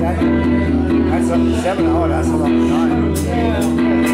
that, that's seven. Oh, that's a long time.